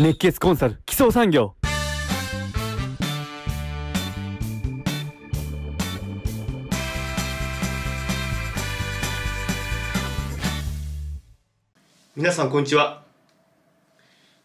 熱血コンサル基礎産業。皆さんこんにちは。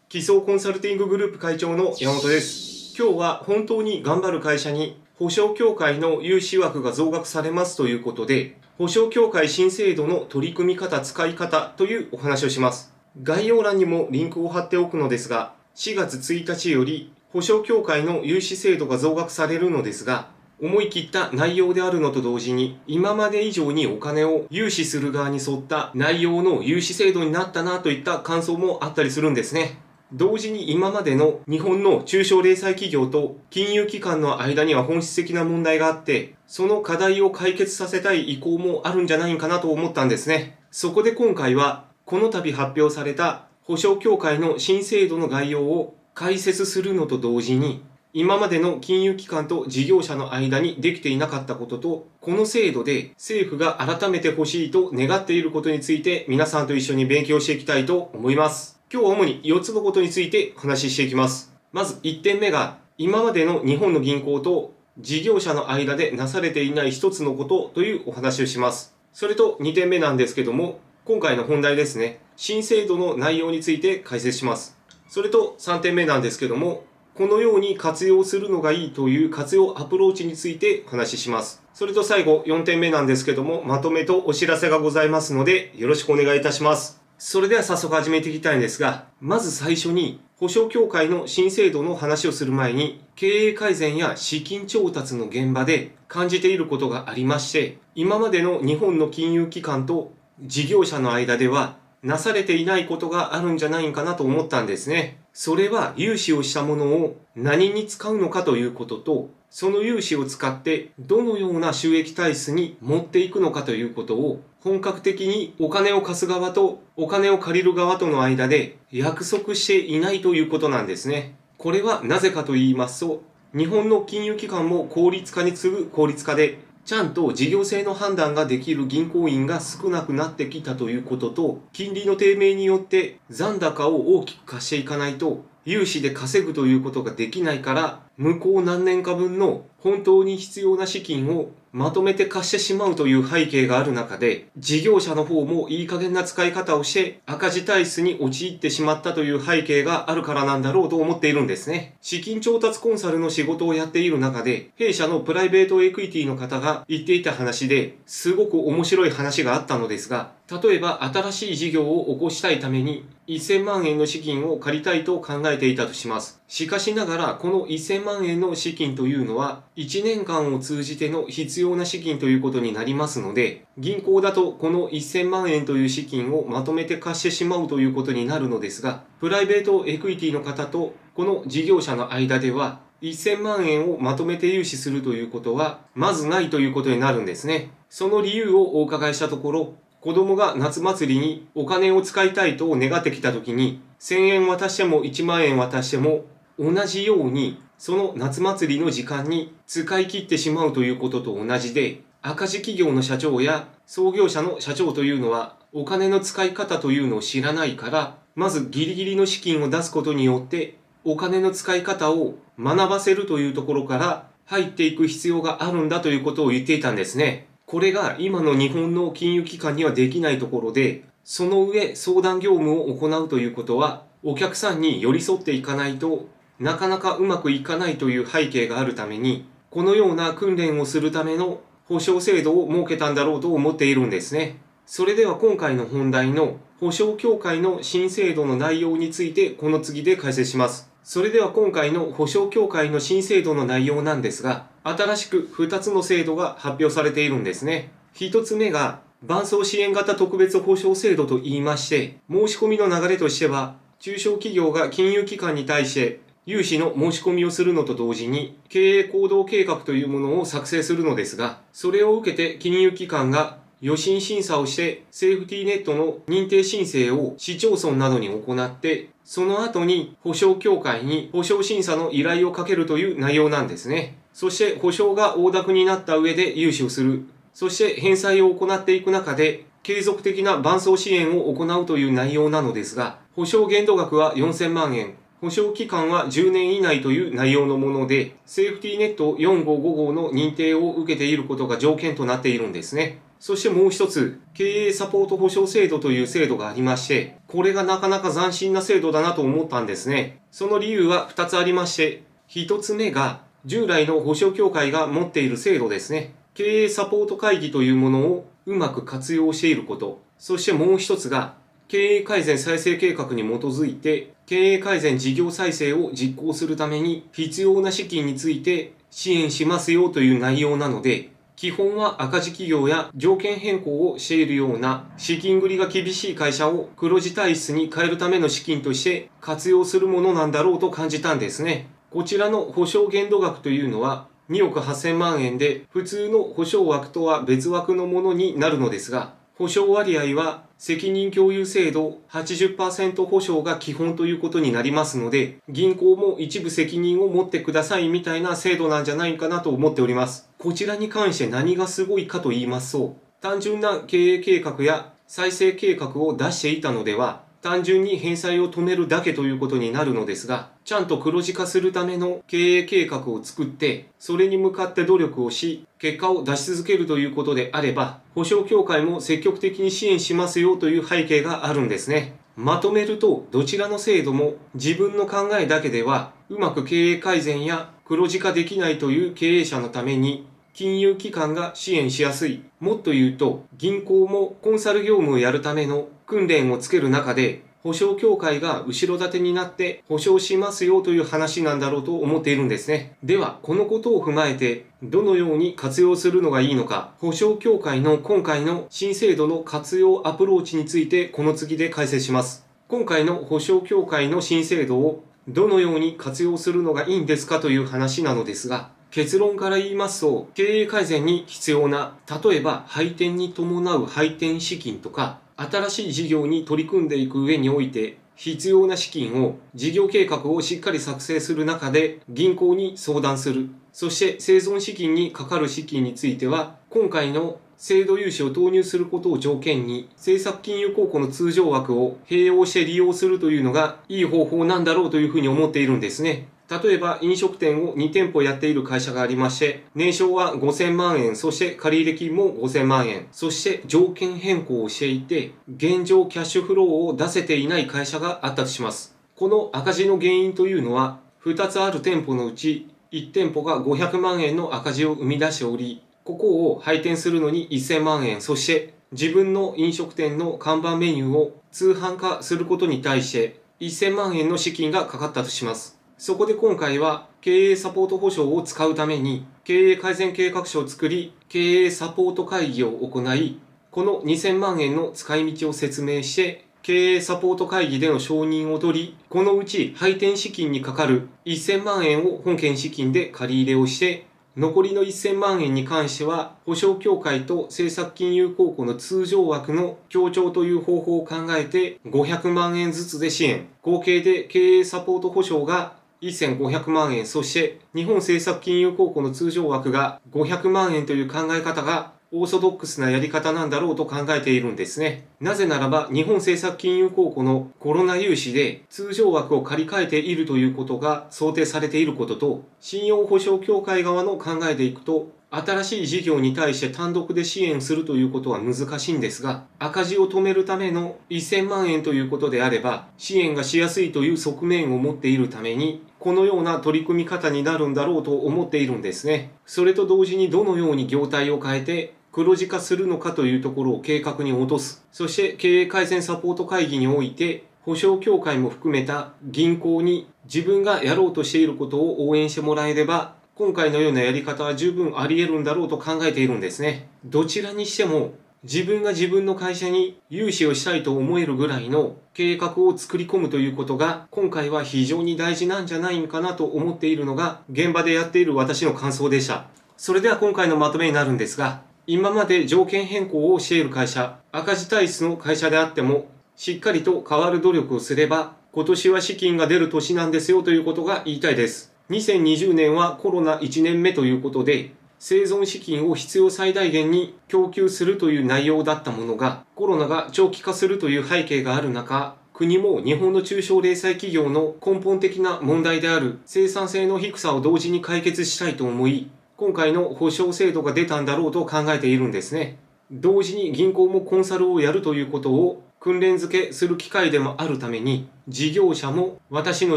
基礎コンサルティンググループ会長の山本です。今日は本当に頑張る会社に保証協会の融資枠が増額されますということで保証協会新制度の取り組み方使い方というお話をします。概要欄にもリンクを貼っておくのですが4月1日より保証協会の融資制度が増額されるのですが思い切った内容であるのと同時に今まで以上にお金を融資する側に沿った内容の融資制度になったなといった感想もあったりするんですね。同時に今までの日本の中小零細企業と金融機関の間には本質的な問題があって、その課題を解決させたい意向もあるんじゃないかなと思ったんですね。そこで今回は、この度発表された保証協会の新制度の概要を解説するのと同時に、今までの金融機関と事業者の間にできていなかったことと、この制度で政府が改めてほしいと願っていることについて皆さんと一緒に勉強していきたいと思います。今日は主に4つのことについてお話していきます。まず1点目が、今までの日本の銀行と事業者の間でなされていない一つのことというお話をします。それと2点目なんですけども、今回の本題ですね。新制度の内容について解説します。それと3点目なんですけども、このように活用するのがいいという活用アプローチについてお話しします。それと最後4点目なんですけども、まとめとお知らせがございますので、よろしくお願いいたします。それでは早速始めていきたいんですが、まず最初に、保証協会の新制度の話をする前に、経営改善や資金調達の現場で感じていることがありまして、今までの日本の金融機関と事業者の間では、なされていないことがあるんじゃないかなと思ったんですね。それは融資をしたものを何に使うのかということと、その融資を使ってどのような収益体質に持っていくのかということを本格的にお金を貸す側とお金を借りる側との間で約束していないということなんですね。これはなぜかと言いますと、日本の金融機関も効率化に次ぐ効率化でちゃんと事業性の判断ができる銀行員が少なくなってきたということと、金利の低迷によって残高を大きく貸していかないと、融資で稼ぐということができないから、向こう何年か分の本当に必要な資金をまとめて貸してしまうという背景がある中で、事業者の方もいい加減な使い方をして赤字体質に陥ってしまったという背景があるからなんだろうと思っているんですね。資金調達コンサルの仕事をやっている中で、弊社のプライベートエクイティの方が言っていた話で、すごく面白い話があったのですが、例えば新しい事業を起こしたいために1000万円の資金を借りたいと考えていたとします。しかしながらこの1000万円の資金というのは1年間を通じての必要な資金ということになりますので銀行だとこの1000万円という資金をまとめて貸してしまうということになるのですがプライベートエクイティの方とこの事業者の間では1000万円をまとめて融資するということはまずないということになるんですね。その理由をお伺いしたところ子供が夏祭りにお金を使いたいと願ってきた時に、1000円渡しても1万円渡しても、同じように、その夏祭りの時間に使い切ってしまうということと同じで、赤字企業の社長や創業者の社長というのは、お金の使い方というのを知らないから、まずギリギリの資金を出すことによって、お金の使い方を学ばせるというところから入っていく必要があるんだということを言っていたんですね。これが今の日本の金融機関にはできないところで、その上相談業務を行うということは、お客さんに寄り添っていかないとなかなかうまくいかないという背景があるために、このような訓練をするための保証制度を設けたんだろうと思っているんですね。それでは今回の本題の保証協会の新制度の内容についてこの次で解説します。それでは今回の保証協会の新制度の内容なんですが、新しく2つの制度が発表されているんですね。1つ目が、伴走支援型特別保証制度と言いまして、申し込みの流れとしては、中小企業が金融機関に対して融資の申し込みをするのと同時に、経営行動計画というものを作成するのですが、それを受けて金融機関が予診審査をしてセーフティーネットの認定申請を市町村などに行ってその後に保証協会に保証審査の依頼をかけるという内容なんですね。そして保証が大濁になった上で融資をする。そして返済を行っていく中で継続的な伴走支援を行うという内容なのですが、保証限度額は4000万円、保証期間は10年以内という内容のもので、セーフティーネット4555の認定を受けていることが条件となっているんですね。そしてもう一つ、経営サポート保証制度という制度がありまして、これがなかなか斬新な制度だなと思ったんですね。その理由は2つありまして、1つ目が、従来の保証協会が持っている制度ですね。経営サポート会議というものをうまく活用していること。そしてもう一つが、経営改善再生計画に基づいて、経営改善事業再生を実行するために必要な資金について支援しますよという内容なので、基本は赤字企業や条件変更をしているような資金繰りが厳しい会社を黒字体質に変えるための資金として活用するものなんだろうと感じたんですね。こちらの保証限度額というのは2億8000万円で普通の保証枠とは別枠のものになるのですが、保証割合は責任共有制度80%保証が基本ということになりますので、銀行も一部責任を持ってくださいみたいな制度なんじゃないかなと思っております。こちらに関して何がすごいかと言いますと、単純な経営計画や再生計画を出していたのでは、単純に返済を止めるだけということになるのですが、ちゃんと黒字化するための経営計画を作って、それに向かって努力をし、結果を出し続けるということであれば、保証協会も積極的に支援しますよという背景があるんですね。まとめると、どちらの制度も自分の考えだけでは、うまく経営改善や黒字化できないという経営者のために、金融機関が支援しやすい。もっと言うと、銀行もコンサル業務をやるための訓練をつける中で、保証協会が後ろ盾になって保証しますよという話なんだろうと思っているんですね。では、このことを踏まえて、どのように活用するのがいいのか、保証協会の今回の新制度の活用アプローチについてこの次で解説します。今回の保証協会の新制度をどのように活用するのがいいんですかという話なのですが、結論から言いますと、経営改善に必要な、例えば配店に伴う配店資金とか、新しい事業に取り組んでいく上において、必要な資金を事業計画をしっかり作成する中で銀行に相談する。そして生存資金にかかる資金については、今回の制度融資を投入することを条件に、政策金融公庫の通常枠を併用して利用するというのがいい方法なんだろうというふうに思っているんですね。例えば飲食店を2店舗やっている会社がありまして、年商は5000万円、そして借入金も5000万円、そして条件変更をしていて、現状キャッシュフローを出せていない会社があったとします。この赤字の原因というのは、2つある店舗のうち、1店舗が500万円の赤字を生み出しており、ここを配店するのに1000万円、そして自分の飲食店の看板メニューを通販化することに対して1000万円の資金がかかったとします。そこで今回は経営サポート保証を使うために経営改善計画書を作り経営サポート会議を行いこの2000万円の使い道を説明して経営サポート会議での承認を取り、このうち配店資金にかかる1000万円を本件資金で借り入れをして、残りの1000万円に関しては、保証協会と政策金融公庫の通常枠の協調という方法を考えて500万円ずつで支援。合計で経営サポート保証が1500万円、そして日本政策金融公庫の通常枠が500万円という考え方がオーソドックスなやり方なんだろうと考えているんですね。なぜならば、日本政策金融公庫のコロナ融資で通常枠を借り換えているということが想定されていることと、信用保証協会側の考えでいくと、新しい事業に対して単独で支援するということは難しいんですが、赤字を止めるための1000万円ということであれば、支援がしやすいという側面を持っているために、このような取り組み方になるんだろうと思っているんですね。それと同時にどのように業態を変えて黒字化するのかというところを計画に落とす。そして経営改善サポート会議において、保証協会も含めた銀行に自分がやろうとしていることを応援してもらえれば今回のようなやり方は十分あり得るんだろうと考えているんですね。どちらにしても自分が自分の会社に融資をしたいと思えるぐらいの計画を作り込むということが今回は非常に大事なんじゃないかなと思っているのが現場でやっている私の感想でした。それでは今回のまとめになるんですが今まで条件変更をしている会社赤字体質の会社であってもしっかりと変わる努力をすれば今年は資金が出る年なんですよということが言いたいです。2020年はコロナ1年目ということで、生存資金を必要最大限に供給するという内容だったものが、コロナが長期化するという背景がある中、国も日本の中小零細企業の根本的な問題である生産性の低さを同時に解決したいと思い、今回の保証制度が出たんだろうと考えているんですね。同時に銀行もコンサルをやるということを訓練付けする機会でもあるために、事業者も私の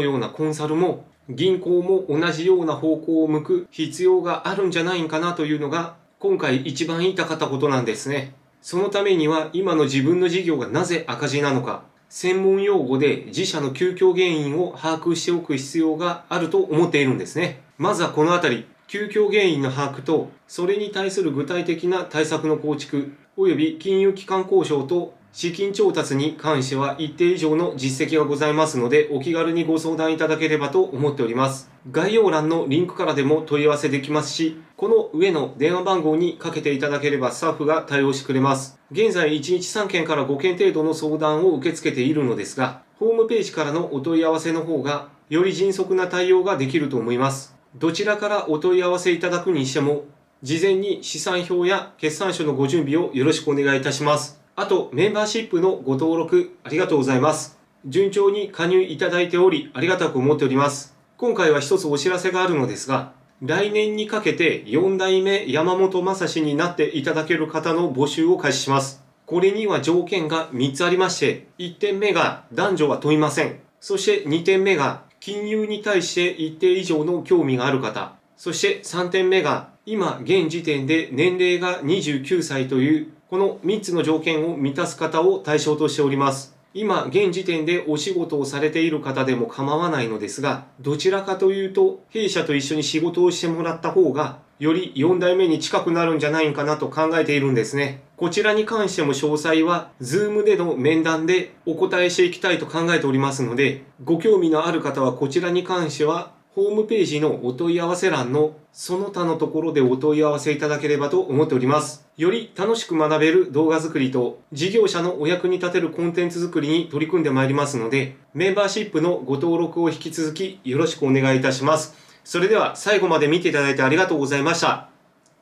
ようなコンサルも銀行も同じような方向を向く必要があるんじゃないかなというのが今回一番言いたかったことなんですね。そのためには今の自分の事業がなぜ赤字なのか、専門用語で自社の究極原因を把握しておく必要があると思っているんですね。まずはこのあたり、究極原因の把握と、それに対する具体的な対策の構築、及び金融機関交渉と資金調達に関しては一定以上の実績がございますので、お気軽にご相談いただければと思っております。概要欄のリンクからでも問い合わせできますし、この上の電話番号にかけていただければスタッフが対応してくれます。現在1日3件から5件程度の相談を受け付けているのですが、ホームページからのお問い合わせの方が、より迅速な対応ができると思います。どちらからお問い合わせいただくにしても、事前に資産表や決算書のご準備をよろしくお願いいたします。あと、メンバーシップのご登録ありがとうございます。順調に加入いただいており、ありがたく思っております。今回は一つお知らせがあるのですが、来年にかけて4代目山本正史になっていただける方の募集を開始します。これには条件が3つありまして、1点目が男女は問いません。そして2点目が金融に対して一定以上の興味がある方。そして3点目が、今現時点で年齢が29歳という、この3つの条件を満たす方を対象としております。今現時点でお仕事をされている方でも構わないのですが、どちらかというと、弊社と一緒に仕事をしてもらった方が、より4代目に近くなるんじゃないかなと考えているんですね。こちらに関しても詳細は、ズームでの面談でお答えしていきたいと考えておりますので、ご興味のある方はこちらに関しては、ホームページのお問い合わせ欄のその他のところでお問い合わせいただければと思っております。より楽しく学べる動画作りと事業者のお役に立てるコンテンツ作りに取り組んでまいりますので、メンバーシップのご登録を引き続きよろしくお願いいたします。それでは最後まで見ていただいてありがとうございました。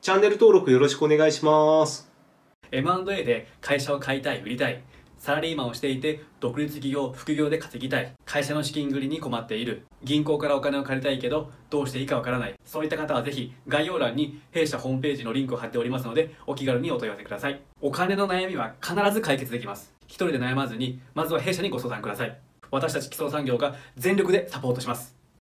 チャンネル登録よろしくお願いします。M&A で会社を買いたい、売りたい。サラリーマンをしていて独立企業副業で稼ぎたい会社の資金繰りに困っている。銀行からお金を借りたいけどどうしていいかわからない。そういった方はぜひ概要欄に弊社ホームページのリンクを貼っておりますのでお気軽にお問い合わせください。お金の悩みは必ず解決できます。一人で悩まずにまずは弊社にご相談ください。私たち基礎産業が全力でサポートします。